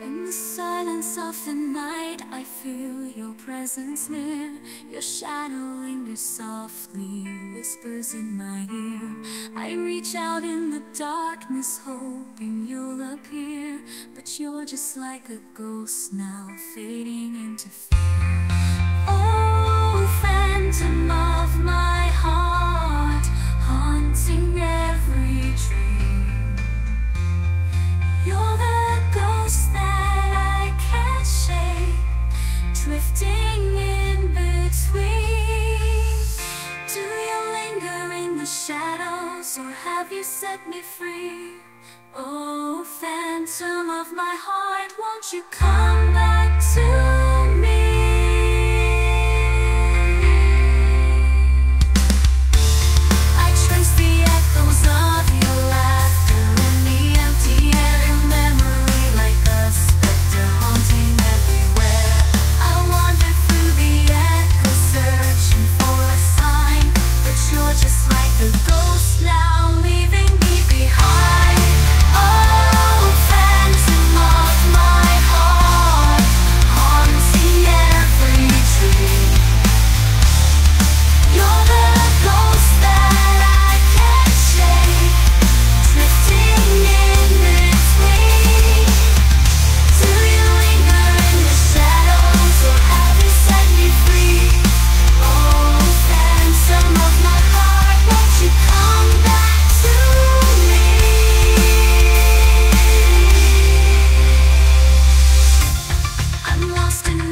In the silence of the night, I feel your presence near. Your shadow lingers softly, whispers in my ear. I reach out in the darkness, hoping you'll appear. But you're just like a ghost now, fading into fear. Oh, phantom of my in between. Do you linger in the shadows, or have you set me free? Oh, phantom of my heart, won't you come back lost in